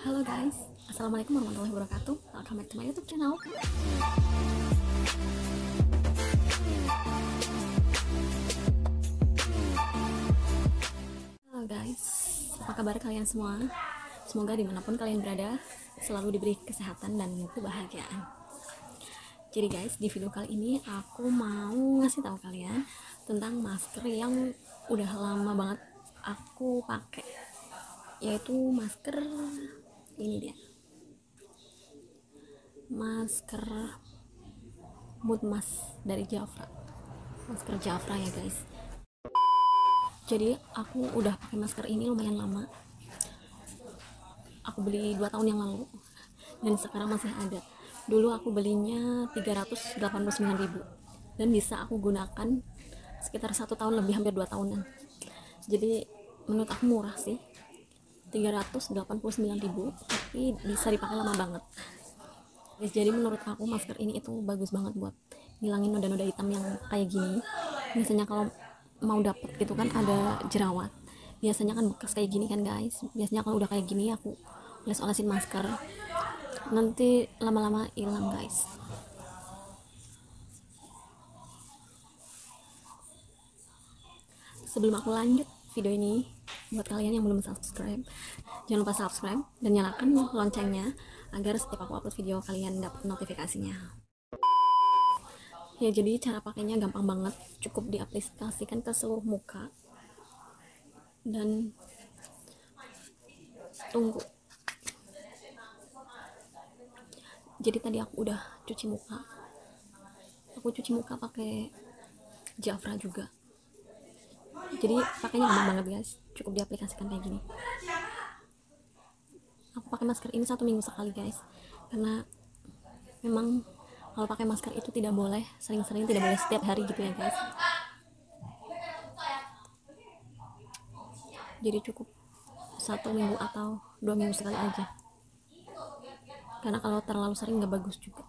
Halo guys, Assalamualaikum warahmatullahi wabarakatuh. Welcome back to my youtube channel. Halo guys, apa kabar kalian semua? Semoga di mana pun kalian berada Selalu diberi kesehatan dan kebahagiaan. Jadi guys, di video kali ini aku mau ngasih tahu kalian Tentang masker yang udah lama banget aku pakai Yaitu masker ini dia masker. Mood mask dari Jafra. Masker Jafra ya guys. Jadi aku udah pakai masker ini lumayan lama. Aku beli 2 tahun yang lalu. Dan sekarang masih ada. Dulu aku belinya 389.000 dan bisa aku gunakan sekitar satu tahun lebih hampir 2 tahunan. Jadi menurut aku murah sih 389.000 tapi bisa dipakai lama banget. Guys jadi menurut aku masker ini itu bagus banget buat ngilangin noda-noda hitam yang kayak gini. Biasanya kalau mau dapet gitu kan ada jerawat. Biasanya kan bekas kayak gini kan guys. Biasanya kalau udah kayak gini aku oles-olesin masker. Nanti lama-lama hilang guys. Sebelum aku lanjut video ini buat kalian yang belum subscribe jangan lupa subscribe dan nyalakan loncengnya agar setiap aku upload video kalian dapat notifikasinya. Ya jadi cara pakainya gampang banget. Cukup diaplikasikan ke seluruh muka. Dan tunggu. Jadi tadi aku udah cuci muka. Aku cuci muka pakai Jafra juga jadi pakainya gampang banget guys. Cukup diaplikasikan kayak gini. Aku pakai masker ini satu minggu sekali guys. Karena memang kalau pakai masker itu tidak boleh sering-sering tidak boleh setiap hari gitu ya guys. Jadi cukup satu minggu atau dua minggu sekali aja. Karena kalau terlalu sering nggak bagus juga.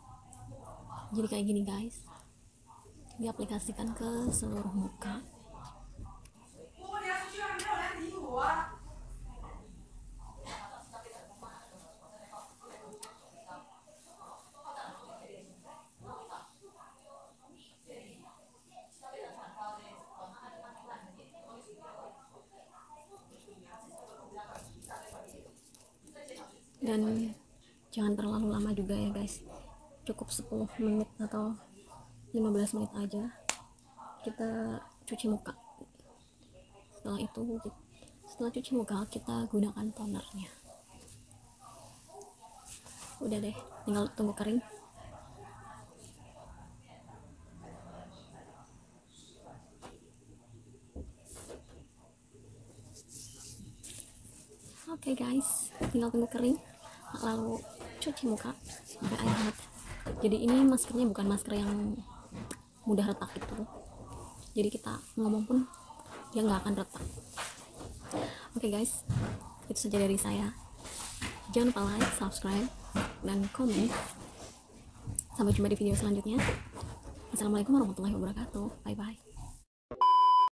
Jadi kayak gini guys. Diaplikasikan ke seluruh muka dan jangan terlalu lama juga ya guys. Cukup 10 menit atau 15 menit aja. Kita cuci muka. Setelah itu setelah cuci muka kita gunakan tonernya. Udah deh tinggal tunggu kering. Oke okay guys. Tinggal tunggu kering lalu cuci muka pakai air hangat jadi ini maskernya bukan masker yang mudah retak gitu. Jadi kita ngomong pun dia nggak akan retak. Oke okay guys. Itu saja dari saya. Jangan lupa like subscribe dan komen. Sampai jumpa di video selanjutnya. Assalamualaikum warahmatullahi wabarakatuh. Bye bye